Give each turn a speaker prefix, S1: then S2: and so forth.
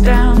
S1: down.